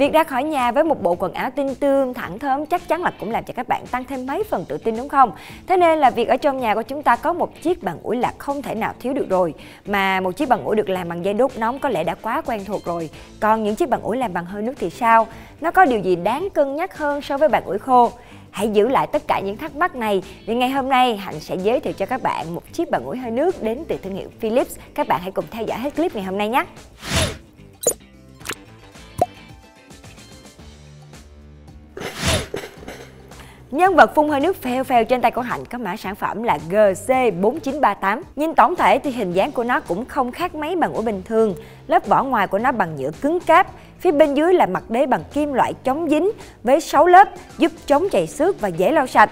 Việc ra khỏi nhà với một bộ quần áo tinh tươm, thẳng thớm chắc chắn là cũng làm cho các bạn tăng thêm mấy phần tự tin đúng không? Thế nên là việc ở trong nhà của chúng ta có một chiếc bàn ủi là không thể nào thiếu được rồi. Mà một chiếc bàn ủi được làm bằng dây đốt nóng có lẽ đã quá quen thuộc rồi. Còn những chiếc bàn ủi làm bằng hơi nước thì sao? Nó có điều gì đáng cân nhắc hơn so với bàn ủi khô? Hãy giữ lại tất cả những thắc mắc này vì ngày hôm nay Hạnh sẽ giới thiệu cho các bạn một chiếc bàn ủi hơi nước đến từ thương hiệu Philips. Các bạn hãy cùng theo dõi hết clip ngày hôm nay nhé. Nhân vật phun hơi nước phèo phèo trên tay của Hạnh có mã sản phẩm là GC4938. Nhìn tổng thể thì hình dáng của nó cũng không khác mấy bằng ủi bình thường. Lớp vỏ ngoài của nó bằng nhựa cứng cáp, phía bên dưới là mặt đế bằng kim loại chống dính với 6 lớp giúp chống chảy xước và dễ lau sạch.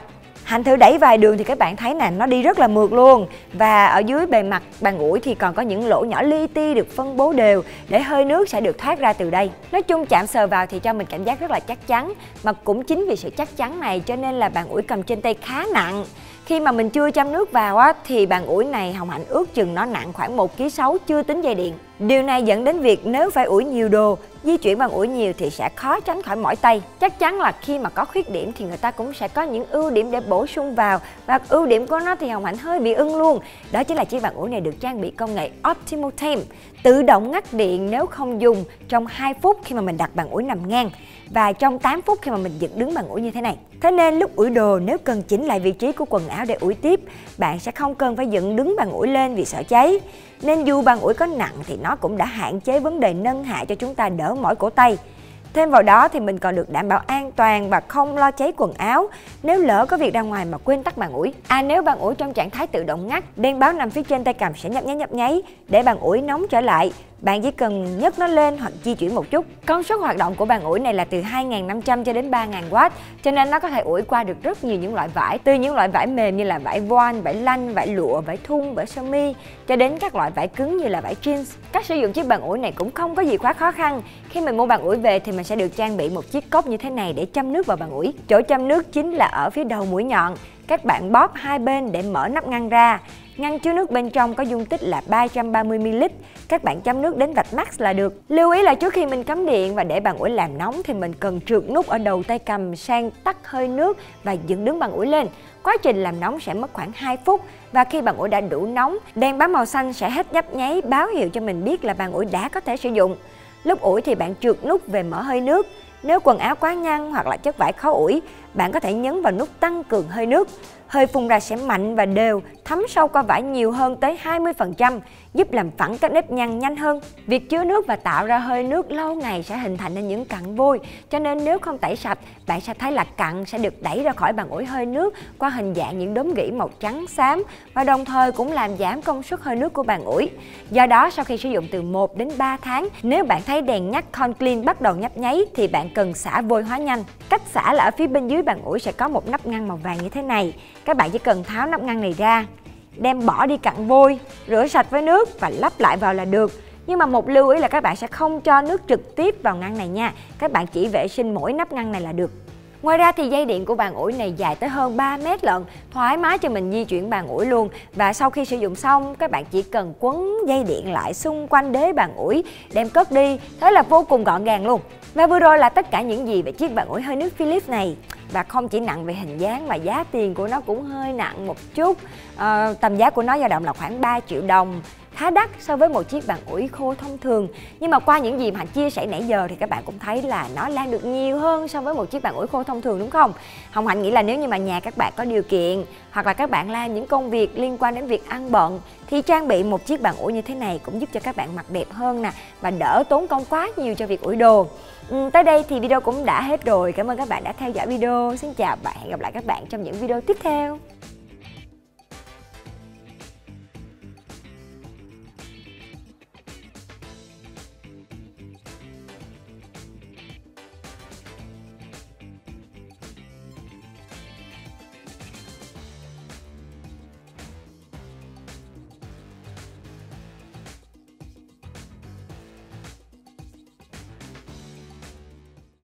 Hạnh thử đẩy vài đường thì các bạn thấy nè nó đi rất là mượt luôn. Và ở dưới bề mặt bàn ủi thì còn có những lỗ nhỏ li ti được phân bố đều Để hơi nước sẽ được thoát ra từ đây. Nói chung chạm sờ vào thì cho mình cảm giác rất là chắc chắn Mà cũng chính vì sự chắc chắn này cho nên là bàn ủi cầm trên tay khá nặng. Khi mà mình chưa chăm nước vào á, thì bàn ủi này Hồng Hạnh ước chừng nó nặng khoảng 1 kg 6 chưa tính dây điện. Điều này dẫn đến việc nếu phải ủi nhiều đồ, di chuyển bằng ủi nhiều thì sẽ khó tránh khỏi mỏi tay. Chắc chắn là khi mà có khuyết điểm thì người ta cũng sẽ có những ưu điểm để bổ sung vào và ưu điểm của nó thì Hồng Hạnh hơi bị ưng luôn. Đó chính là chiếc bàn ủi này được trang bị công nghệ Optimal Time, tự động ngắt điện nếu không dùng trong 2 phút khi mà mình đặt bàn ủi nằm ngang và trong 8 phút khi mà mình dựng đứng bàn ủi như thế này. Thế nên lúc ủi đồ nếu cần chỉnh lại vị trí của quần áo để ủi tiếp, bạn sẽ không cần phải dựng đứng bàn ủi lên vì sợ cháy. Nên dù bàn ủi có nặng thì nó cũng đã hạn chế vấn đề nâng hạ cho chúng ta đỡ mỏi cổ tay. Thêm vào đó thì mình còn được đảm bảo an toàn và không lo cháy quần áo nếu lỡ có việc ra ngoài mà quên tắt bàn ủi. À nếu bàn ủi trong trạng thái tự động ngắt, đèn báo nằm phía trên tay cầm sẽ nhấp nháy nhấp nháy để bàn ủi nóng trở lại. Bạn chỉ cần nhấc nó lên hoặc di chuyển một chút. Công suất hoạt động của bàn ủi này là từ 2.500 cho đến 3.000W, cho nên nó có thể ủi qua được rất nhiều những loại vải, từ những loại vải mềm như là vải voan, vải lanh, vải lụa, vải thun, vải sơ mi, cho đến các loại vải cứng như là vải jeans. Cách sử dụng chiếc bàn ủi này cũng không có gì quá khó khăn. Khi mình mua bàn ủi về thì mình sẽ được trang bị một chiếc cốc như thế này để châm nước vào bàn ủi. Chỗ châm nước chính là ở phía đầu mũi nhọn. Các bạn bóp hai bên để mở nắp ngăn ra. Ngăn chứa nước bên trong có dung tích là 330ml. Các bạn chấm nước đến vạch max là được. Lưu ý là trước khi mình cắm điện và để bàn ủi làm nóng thì mình cần trượt nút ở đầu tay cầm sang tắt hơi nước và dựng đứng bàn ủi lên. Quá trình làm nóng sẽ mất khoảng 2 phút và khi bàn ủi đã đủ nóng, đèn báo màu xanh sẽ hết nhấp nháy báo hiệu cho mình biết là bàn ủi đã có thể sử dụng. Lúc ủi thì bạn trượt nút về mở hơi nước. Nếu quần áo quá nhăn hoặc là chất vải khó ủi, bạn có thể nhấn vào nút tăng cường hơi nước hơi phun ra sẽ mạnh và đều, thấm sâu qua vải nhiều hơn tới 20%, giúp làm phẳng các nếp nhăn nhanh hơn. Việc chứa nước và tạo ra hơi nước lâu ngày sẽ hình thành nên những cặn vôi, cho nên nếu không tẩy sạch, bạn sẽ thấy là cặn sẽ được đẩy ra khỏi bàn ủi hơi nước qua hình dạng những đốm gỉ màu trắng xám và đồng thời cũng làm giảm công suất hơi nước của bàn ủi. Do đó, sau khi sử dụng từ 1 đến 3 tháng, nếu bạn thấy đèn nhắc Con Clean bắt đầu nhấp nháy thì bạn cần xả vôi hóa nhanh. Cách xả là ở phía bên dưới bàn ủi sẽ có một nắp ngăn màu vàng như thế này. Các bạn chỉ cần tháo nắp ngăn này ra, đem bỏ đi cặn vôi, rửa sạch với nước và lắp lại vào là được. Nhưng mà một lưu ý là các bạn sẽ không cho nước trực tiếp vào ngăn này nha. Các bạn chỉ vệ sinh mỗi nắp ngăn này là được. Ngoài ra thì dây điện của bàn ủi này dài tới hơn 3 mét lận, thoải mái cho mình di chuyển bàn ủi luôn. Và sau khi sử dụng xong, các bạn chỉ cần quấn dây điện lại xung quanh đế bàn ủi, đem cất đi, thế là vô cùng gọn gàng luôn. Và vừa rồi là tất cả những gì về chiếc bàn ủi hơi nước Philips này. Và không chỉ nặng về hình dáng mà giá tiền của nó cũng hơi nặng một chút. À, tầm giá của nó dao động là khoảng 3 triệu đồng khá đắt so với một chiếc bàn ủi khô thông thường. Nhưng mà qua những gì mà hạnh chia sẻ nãy giờ thì các bạn cũng thấy là nó lan được nhiều hơn so với một chiếc bàn ủi khô thông thường đúng không? Hồng hạnh nghĩ là nếu như mà nhà các bạn có điều kiện hoặc là các bạn làm những công việc liên quan đến việc ăn bận thì trang bị một chiếc bàn ủi như thế này cũng giúp cho các bạn mặc đẹp hơn nè và đỡ tốn công quá nhiều cho việc ủi đồ. Ừ, tới đây thì video cũng đã hết rồi. Cảm ơn các bạn đã theo dõi video. Xin chào và hẹn gặp lại các bạn trong những video tiếp theo.